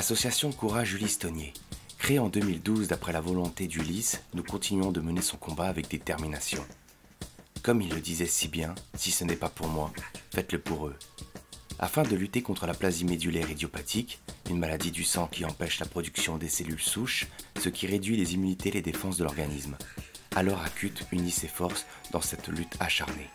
Association Courage Ulysse Tonnier. Créée en 2012 d'après la volonté d'Ulysse, nous continuons de mener son combat avec détermination. Comme il le disait si bien, si ce n'est pas pour moi, faites-le pour eux. Afin de lutter contre la plasie médulaire idiopathique, une maladie du sang qui empêche la production des cellules souches, ce qui réduit les immunités et les défenses de l'organisme. Alors Acute unit ses forces dans cette lutte acharnée.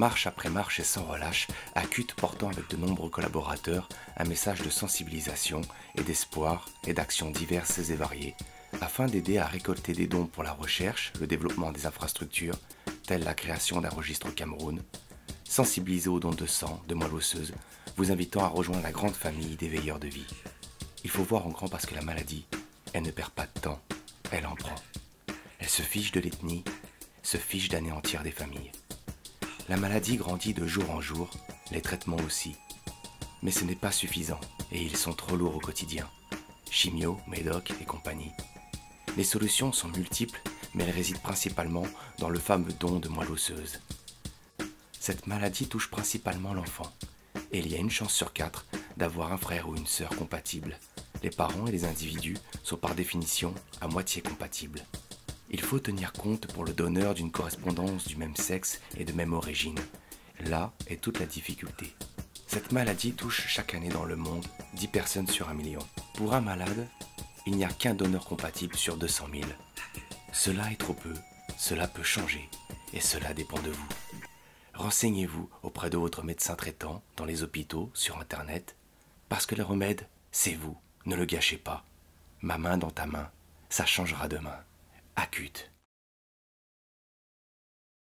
Marche après marche et sans relâche, Acute portant avec de nombreux collaborateurs un message de sensibilisation et d'espoir et d'actions diverses et variées, afin d'aider à récolter des dons pour la recherche, le développement des infrastructures, telles la création d'un registre au Cameroun, sensibiliser aux dons de sang, de moelle osseuse, vous invitant à rejoindre la grande famille des veilleurs de vie. Il faut voir en grand parce que la maladie, elle ne perd pas de temps, elle en prend. Elle se fiche de l'ethnie, se fiche d'anéantir des familles. La maladie grandit de jour en jour, les traitements aussi. Mais ce n'est pas suffisant et ils sont trop lourds au quotidien. Chimio, Médoc et compagnie. Les solutions sont multiples, mais elles résident principalement dans le fameux don de moelle osseuse. Cette maladie touche principalement l'enfant, et il y a une chance sur quatre d'avoir un frère ou une sœur compatible. Les parents et les individus sont par définition à moitié compatibles. Il faut tenir compte pour le donneur d'une correspondance du même sexe et de même origine. Là est toute la difficulté. Cette maladie touche chaque année dans le monde 10 personnes sur un million. Pour un malade, il n'y a qu'un donneur compatible sur 200 000. Cela est trop peu, cela peut changer, et cela dépend de vous. Renseignez-vous auprès de votre médecin traitant, dans les hôpitaux, sur Internet, parce que le remède, c'est vous, ne le gâchez pas. Ma main dans ta main, ça changera demain acute.